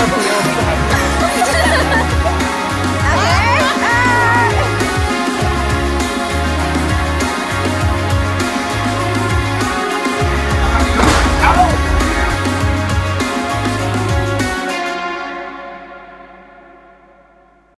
여러분.